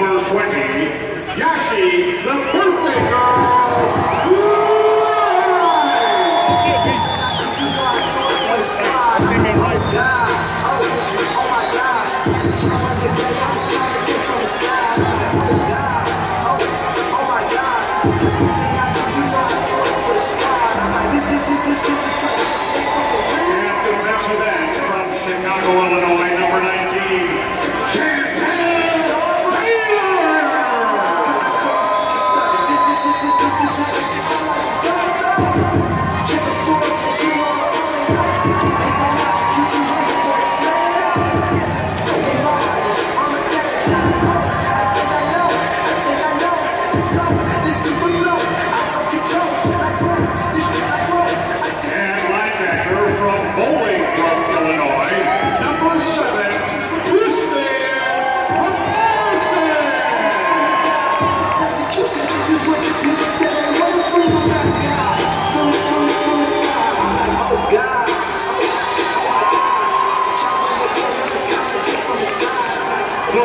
number 20, Yashi the Birthday Girl. Yeah.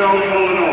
Springfield, Illinois.